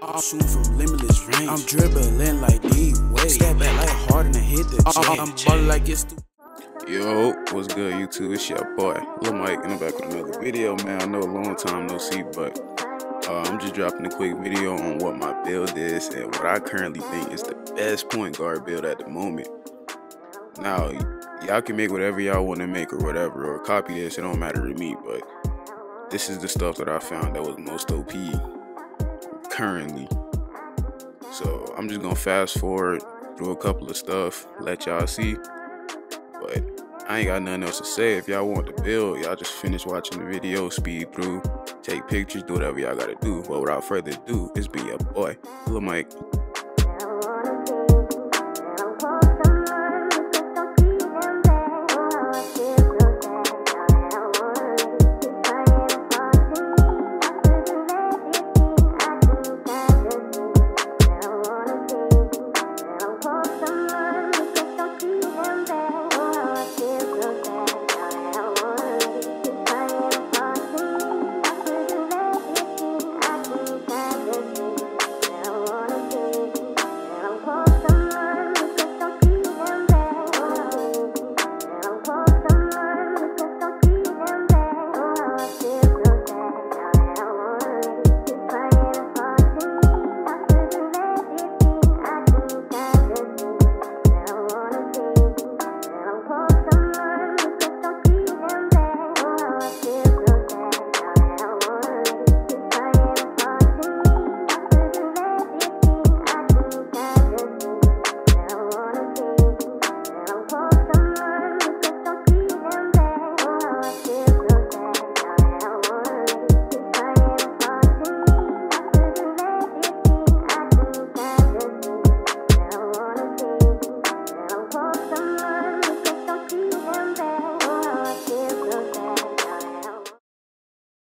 I'm shooting from limitless range. I'm dribbling like D Wade. Step back like hard and I hit the chain. I'm ballin' like it's too. Yo, what's good, YouTube? It's your boy, Lil Mike, and I'm back with another video, man. I know a long time no see, but uh, I'm just dropping a quick video on what my build is and what I currently think is the best point guard build at the moment. Now, y'all can make whatever y'all want to make or whatever, or copy this, it don't matter to me, but this is the stuff that I found that was most OP currently. So I'm just gonna fast forward through a couple of stuff, let y'all see. But I ain't got nothing else to say. If y'all want to build, y'all just finish watching the video, speed through, take pictures, do whatever y'all gotta do. But without further ado, it's been your boy, Lil Mike.